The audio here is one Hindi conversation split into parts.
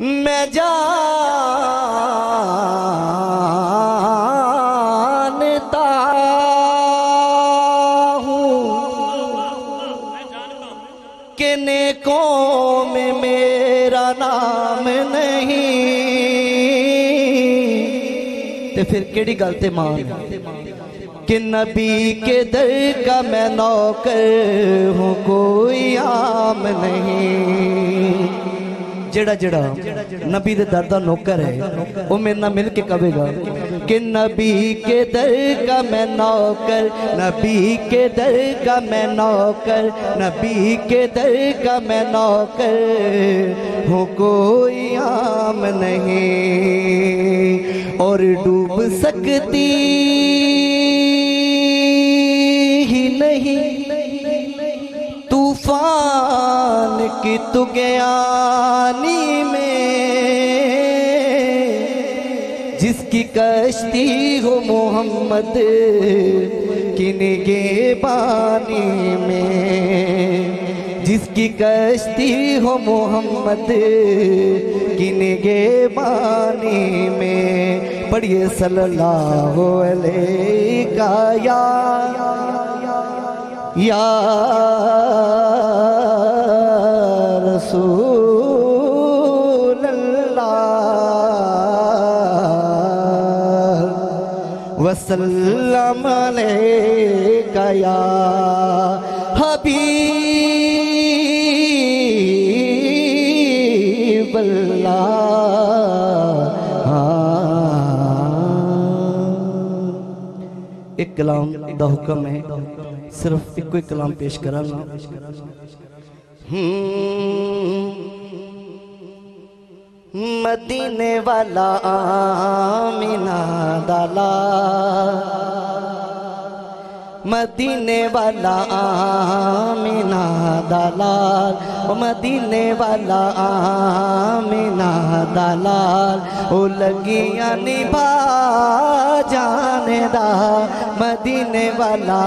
मैं जानता हूँ कि नेकों में मेरा नाम नहीं। ते फिर केड़ी गल ते मान? कि नबी के दर का मैं नौकर हूँ, कोई आम नहीं। जेड़ा जेड़ा नबी दे दर दा नौकर है वो मेरे मिल के कहेगा कि नबी के दर का मैं नौकर नबी के दर का मैं नौकर नबी के दर का मैं नौकर हूँ कोई आम नहीं और डूब सकती की तुगयानी में, जिसकी कश्ती हो मोहम्मद की पानी में। जिसकी कश्ती हो मोहम्मद की पानी में। पढ़िए सल्लल्लाहु अलैहि का या या रसूल वसल्लम अलैका या हबीब एक कलाम दा हुक्म है सिर्फ़ एक ही कलाम पेश हम्म, मदीने वाला आमिना दाला मदीने वाला आमिना दलाल। मदीने वाला आमिना दलाल। ओ लगियाँ निभा जाने आमेदा मदीने वाला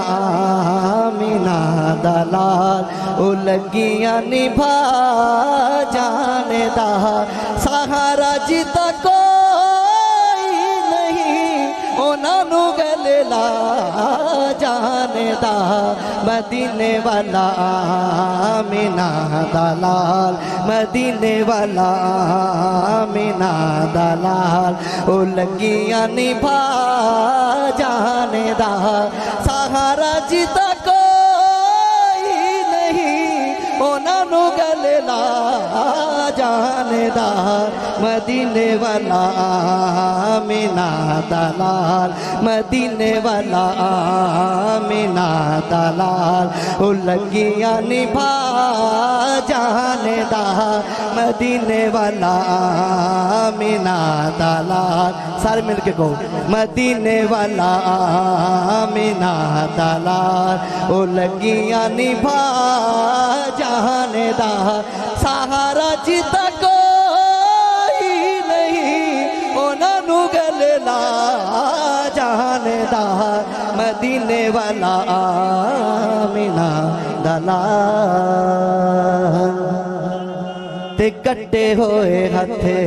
मीना दलाल, उलगिया निभा जाने दा। सहारा जी कोई नहीं उन्होंने गले ला जा। दा मदीने वाला मीना दलाल, मदीने वाला मीना दलाल। उलगियाँ निभा जाने दा, सहारा जीत कोई नहीं ओ नानू गले ला जाने मदीने वाला मीना दलाल, मदीने वाला मीना दलाल, उलगिया निभा जाने मदीने वाला मीना दलाल। सारे मिल के कहो, मदीने वाला मीना दलाल, उलगिया निभा जाने दार सहारा जीता कोई नहीं। उन्होंने गल ला जानदा मदीने वाला आमिना दला ते कट्टे होए हथे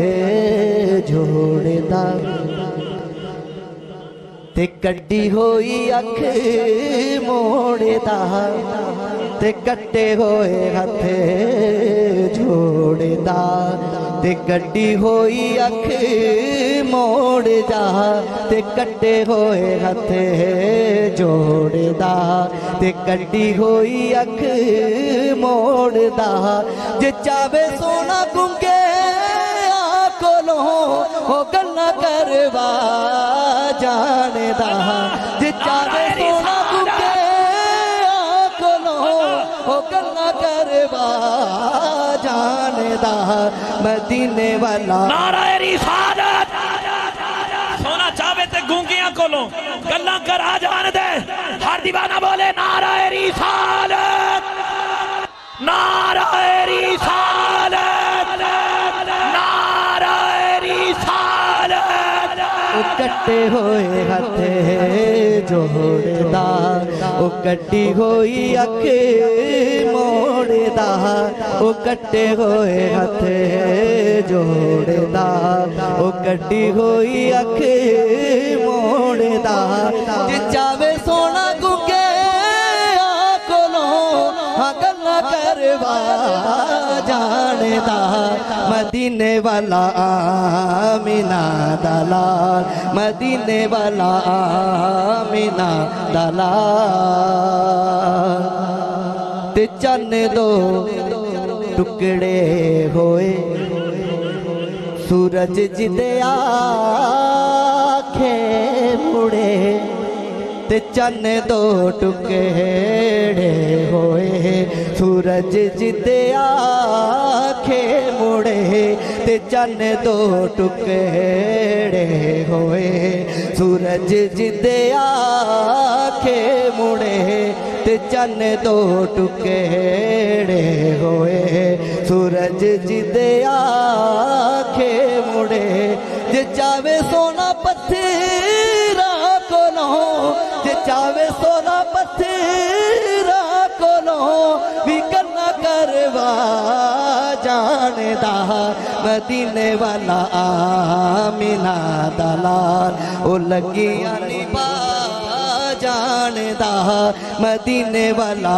जोड़दा। ते कड्डी होई अख मोड़दा। ਤੇ ਕੱਟੇ ਹੋਏ ਹੱਥ ਜੋੜਦਾ ਤੇ ਕੱਢੀ ਹੋਈ ਅੱਖ ਮੋੜਦਾ ਤੇ ਕੱਟੇ ਹੋਏ ਹੱਥ ਜੋੜਦਾ ਤੇ ਕੱਢੀ ਹੋਈ ਅੱਖ ਮੋੜਦਾ ਜੇ ਚਾਵੇ ਸੋਨਾ ਗੁੰਗੇ ਆ ਕੋਲੋਂ ਉਹ ਗੱਲਾਂ ਕਰਵਾ ਜਾਣਦਾ ਜੇ ਚਾਵੇ ਸੋਨਾ जाने मदीने वाला। सोना चावे ते गूंगियाँ कोलों गल्ला करा जान दे। हर दीवाना बोले नारा रिसालत नारा रिसालत नारा रिसालत कट्टे होए हथे जोड़दा कट्टी होई अक के मोड़दा, ओ कट्टे होए हथे जोड़दा वो कट्टी होई अख मोड़दा। दा जावे सोना गुके आखलो हाँ करवा जाने दा मदीने वाला आमिना दलाल, मदीने वाला आमिना दलाल। ਤੇ ਚੰਨ ਦੋ ਟੁਕੜੇ ਹੋਏ। ਸੂਰਜ ਜਿਦੇ ਤੇ ਚੰਨ ਦੋ ਟੁਕੜੇ ਹੋਏ ਸੂਰਜ ਜਿਦੇ ਆਖੇ ਮੁੜੇ ਤੇ ਚੰਨ ਦੋ ਟੁਕੜੇ ਹੋਏ ਸੂਰਜ ਜਿਦੇ ਆਖੇ ਮੁੜੇ ਤੇ ਚੰਨ ਦੋ ਟੁਕੜੇ ਹੋਏ ਸੂਰਜ ਜਿਦੇ ਆਖੇ ਮੁੜੇ ਜੇ ਚਾਵੇ ਸੋਨਾ ਪੱਥਰਾ ਕੋਲੋਂ चावे सोना पत्थरा को भी करना करवा जाने दीने मदीने वाला आ मिला दलाल। वो लगी निभा जानदा, मदीने वाला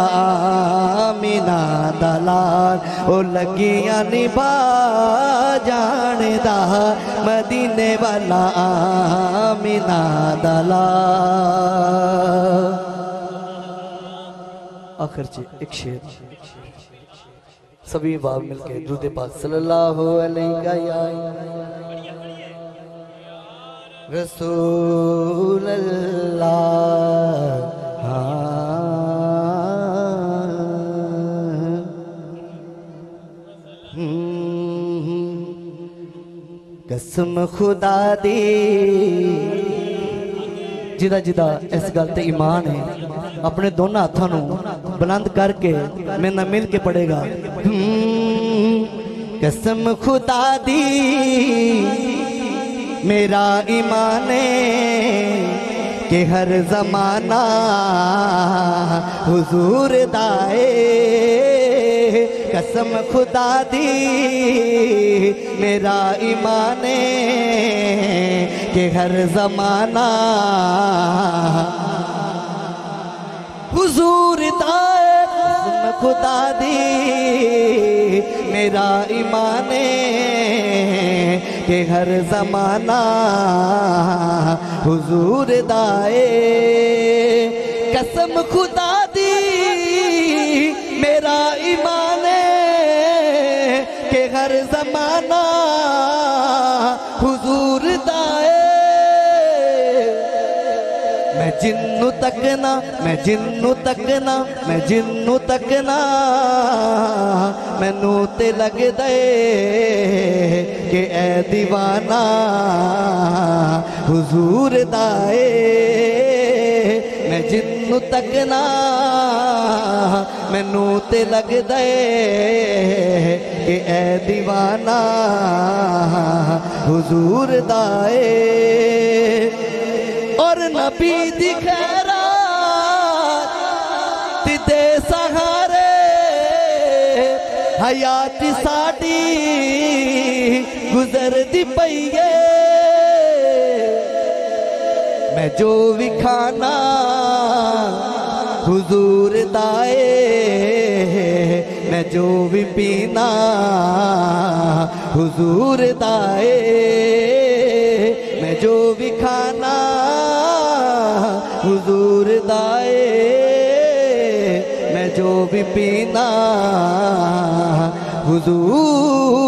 मीना दलाल। ओ लगिया निभा जानदा, मदीने वाला मीना दलाल। आखिर जी एक शेर। सभी बाब मिलके दूध पाक सल्लल्लाहु अलैहि वसल्लम। रसूल अल्लाह हाँ। हम्म। कसम खुदा दी ਜਿਹਦਾ ਜਿਹਦਾ ਇਸ ਗੱਲ ਤੇ ਈਮਾਨ ਹੈ ਆਪਣੇ ਦੋਨਾਂ ਹੱਥਾਂ ਨੂੰ ਬੁਲੰਦ ਕਰਕੇ ਮੇਰੇ ਨਾਲ ਮਿਲ ਕੇ ਪੜੇਗਾ ਕਸਮ ਖੁਦਾ ਦੀ मेरा ईमान के हर जमाना हुजूर दाए। कसम खुदा दी, मेरा ईमान के हर जमाना हुजूर दाए। कसम खुदा दी, मेरा ईमान कि हर जमाना हुजूर दाए। कसम खुदा दी मेरा ईमान है के हर जमाना मैं तक ना, मैं जिन्नू तक ना, मैं जिन्नू तक ना। मैनू ते लगदे के ए दीवाना हुजूर दाए मैं जिन्नू तकना मैनू ते लगदे कि ए दीवाना हुजूर दाए नबी दी खैरात दे सहारे, हयात साडी गुजरदी पई मैं जो भी खाना हुजूर दाए, मैं जो भी पीना हुजूर दाए। मैं जो भी पीना हुजूर